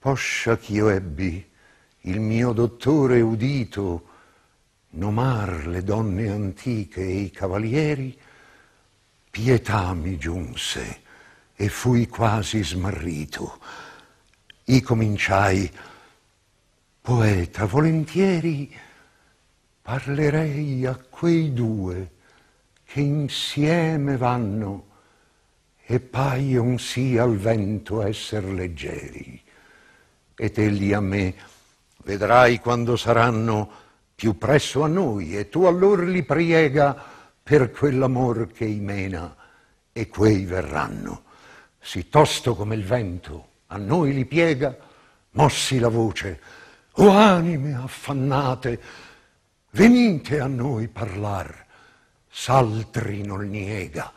poscia ch'io ebbi il mio dottore udito nomar le donne antiche e i cavalieri, pietà mi giunse e fui quasi smarrito. I cominciai, poeta, volentieri parlerei a quei due che insieme vanno e paion sì al vento esser leggeri. Ed egli a me, vedrai quando saranno più presso a noi, e tu allor li priega per quell'amor che imena, e quei verranno. Si tosto come il vento a noi li piega, mossi la voce, o anime affannate, venite a noi parlar, s'altri non niega.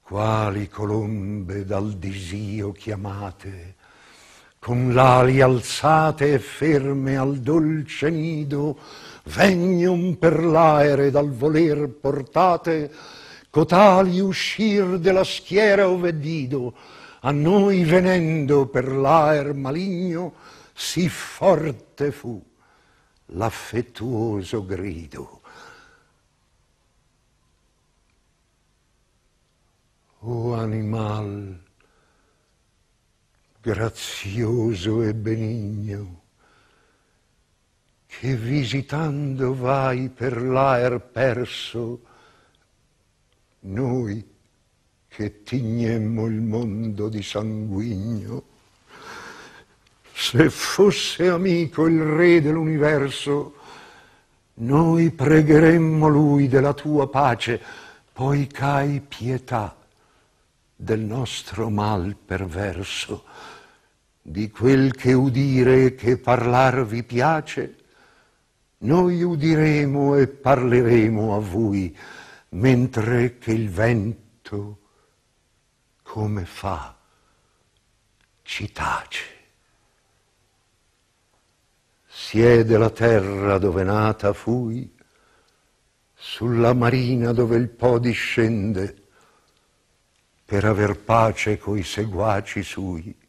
Quali colombe dal disio chiamate, con l'ali alzate e ferme al dolce nido, vegnon per l'aere dal voler portate, cotali uscir della schiera ove dido, a noi venendo per l'aer maligno, sì forte fu l'affettuoso grido. O animal grazioso e benigno, che visitando vai per l'aer perso, noi che tignemmo il mondo di sanguigno, se fosse amico il re dell'universo, noi pregheremmo lui della tua pace, poi cai pietà del nostro mal perverso, di quel che udire e che parlar vi piace, noi udiremo e parleremo a voi, mentre che il vento, come fa, ci tace. Siede la terra dove nata fui, sulla marina dove il Po discende, per aver pace coi seguaci sui.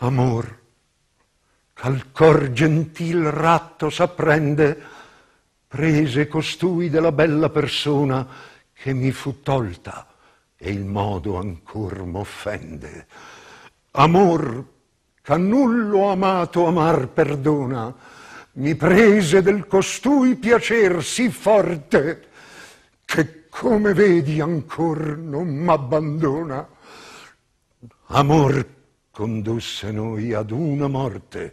Amor, ch'al cor gentil ratto s'apprende, prese costui della bella persona che mi fu tolta e il modo ancor m'offende. Amor, ch'a nullo amato amar perdona, mi prese del costui piacer sì forte che come vedi ancor non m'abbandona. Amor condusse noi ad una morte.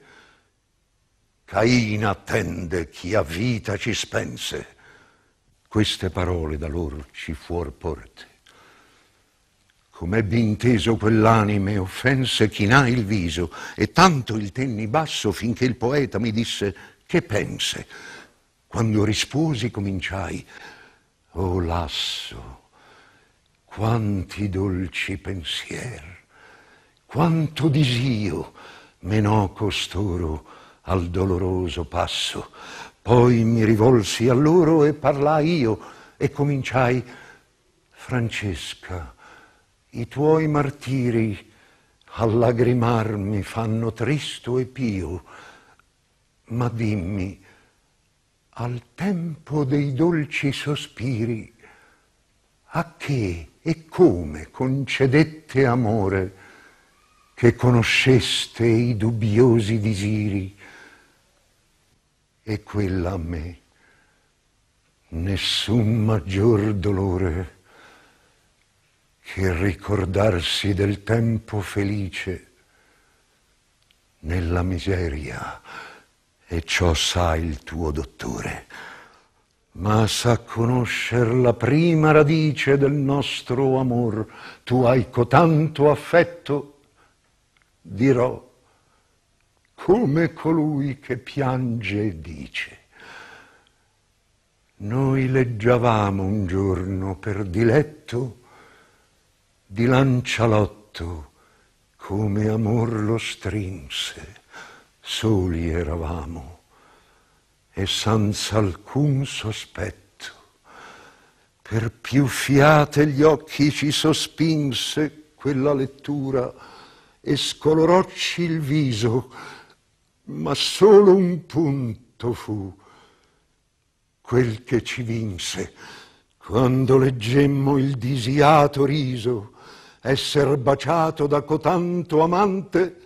Caina attende chi a vita ci spense. Queste parole da loro ci fuor porte. Come ebbi inteso quell'anime offense chinai il viso e tanto il tenni basso finché il poeta mi disse che pense. Quando risposi cominciai Oh lasso, quanti dolci pensier, quanto disio menò costoro al doloroso passo. Poi mi rivolsi a loro e parlai io e cominciai, Francesca, i tuoi martiri a lagrimar mi fanno tristo e pio, ma dimmi, al tempo dei dolci sospiri, a che e come concedette amore che conosceste i dubbiosi disiri e quella a me nessun maggior dolore che ricordarsi del tempo felice nella miseria e ciò sa il tuo dottore, ma sa conoscer la prima radice del nostro amor. Tu hai cotanto affetto, dirò, come colui che piange e dice. Noi leggiavamo un giorno per diletto di lancialotto come amor lo strinse soli eravamo e senza alcun sospetto. Per più fiate gli occhi ci sospinse quella lettura e scolorocci il viso, ma solo un punto fu quel che ci vinse quando leggemmo il disiato riso esser baciato da cotanto amante,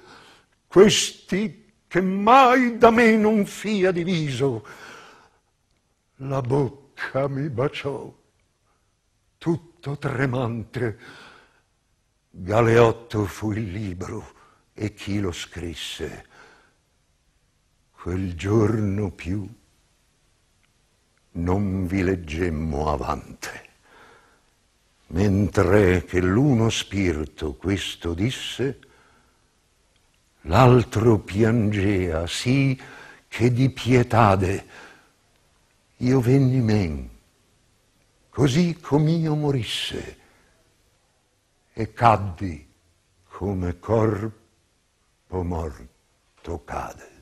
questi che mai da me non fia diviso. La bocca mi baciò, tutto tremante. Galeotto fu il libro e chi lo scrisse. Quel giorno più non vi leggemmo avante. Mentre che l'uno spirito questo disse, l'altro piangea sì che di pietade io venni men, così com'io morisse, e caddi come corpo morto cade.